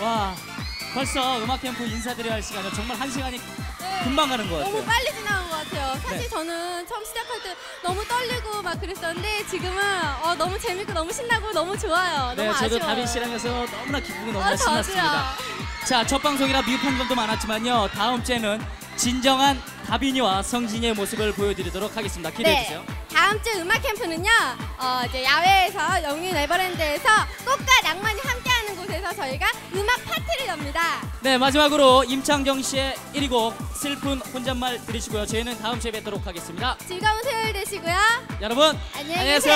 와 벌써 음악 캠프 인사드려야 할 시간이 정말 한 시간이 네. 금방 가는 것 같아요. 너무 빨리 지나간 것 같아요. 사실 네. 저는 처음 시작할 때 너무 떨리고 막 그랬었는데 지금은 어, 너무 재밌고 너무 신나고 너무 좋아요. 네, 너무 저도 아쉬워요. 다빈 씨랑 해서 너무나 기쁘고 너무나 아. 신났습니다. 자, 첫 방송이라 미흡한 점도 많았지만요. 다음 주에는 진정한 다빈이와 성진이의 모습을 보여드리도록 하겠습니다. 기대해 주세요. 네. 다음 주 음악 캠프는요. 어, 이제 야외에서 영유 네버랜드에서 꽃 저희가 음악 파티를 엽니다. 네, 마지막으로 임창정 씨의 1위 곡 슬픈 혼잣말 들으시고요. 저희는 다음 주에 뵙도록 하겠습니다. 즐거운 토요일 되시고요. 여러분, 안녕히. 계세요.